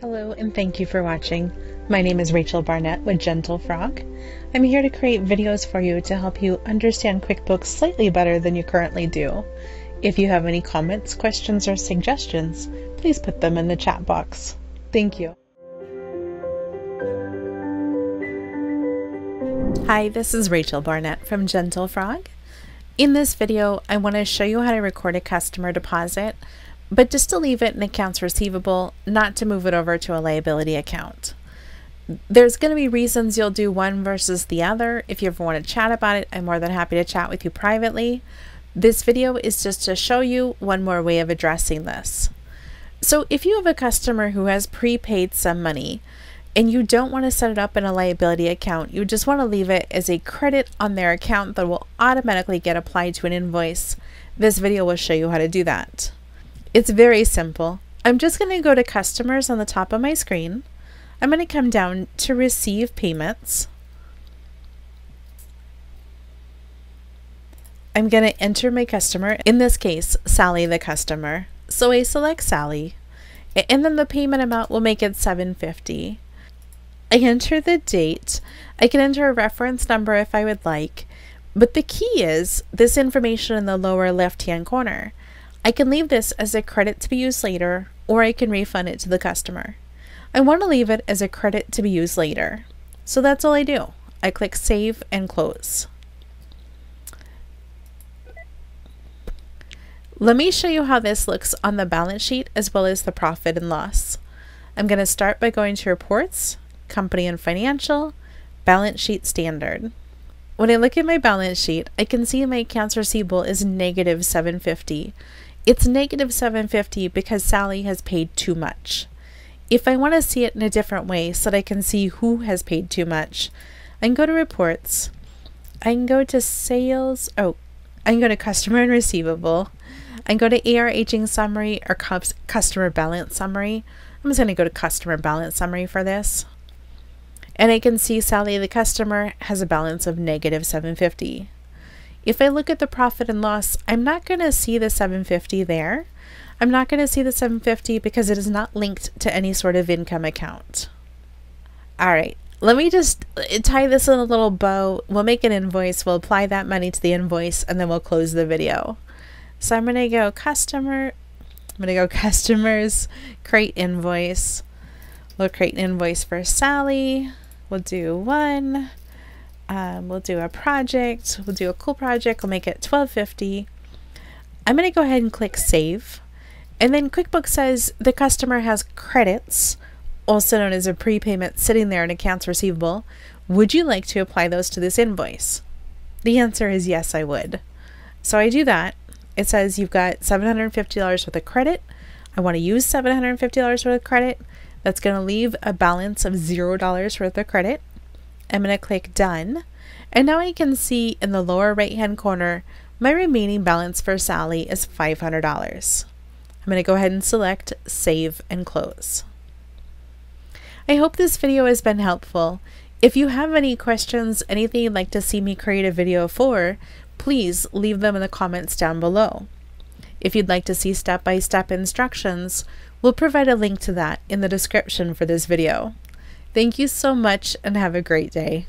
Hello and thank you for watching. My name is Rachel Barnett with Gentle Frog. I'm here to create videos for you to help you understand QuickBooks slightly better than you currently do. If you have any comments, questions, or suggestions, please put them in the chat box. Thank you. Hi, this is Rachel Barnett from Gentle Frog. In this video, I want to show you how to record a customer deposit but just to leave it in accounts receivable, not to move it over to a liability account. There's going to be reasons you'll do one versus the other. If you ever want to chat about it, I'm more than happy to chat with you privately. This video is just to show you one more way of addressing this. So if you have a customer who has prepaid some money and you don't want to set it up in a liability account, you just want to leave it as a credit on their account that will automatically get applied to an invoice, this video will show you how to do that. It's very simple. I'm just going to go to customers on the top of my screen. I'm going to come down to receive payments. I'm going to enter my customer, in this case, Sally the customer. So I select Sally, and then the payment amount will make it 750. I enter the date. I can enter a reference number if I would like, but the key is this information in the lower left hand corner. I can leave this as a credit to be used later, or I can refund it to the customer. I want to leave it as a credit to be used later. So that's all I do. I click Save and Close. Let me show you how this looks on the balance sheet as well as the profit and loss. I'm going to start by going to Reports, Company and Financial, Balance Sheet Standard. When I look at my balance sheet, I can see my accounts receivable is negative 750 it's negative 750 because Sally has paid too much. If I want to see it in a different way so that I can see who has paid too much, I can go to reports. I can go to sales. Oh, I can go to customer and receivable. I can go to AR aging summary or customer balance summary. I'm just going to go to customer balance summary for this. And I can see Sally the customer has a balance of negative 750. If I look at the profit and loss, I'm not going to see the 750 there. I'm not going to see the 750 because it is not linked to any sort of income account. All right, let me just uh, tie this in a little bow. We'll make an invoice. We'll apply that money to the invoice and then we'll close the video. So I'm going to go customer. I'm going to go customers, create invoice. We'll create an invoice for Sally. We'll do one. Um, we'll do a project. We'll do a cool project. We'll make it 1250. I'm going to go ahead and click save. And then QuickBooks says the customer has credits, also known as a prepayment, sitting there in accounts receivable. Would you like to apply those to this invoice? The answer is yes, I would. So I do that. It says you've got $750 worth of credit. I want to use $750 worth of credit. That's going to leave a balance of $0 worth of credit. I'm going to click done. And now I can see in the lower right hand corner, my remaining balance for Sally is $500. I'm going to go ahead and select save and close. I hope this video has been helpful. If you have any questions, anything you'd like to see me create a video for, please leave them in the comments down below. If you'd like to see step-by-step -step instructions, we'll provide a link to that in the description for this video. Thank you so much and have a great day.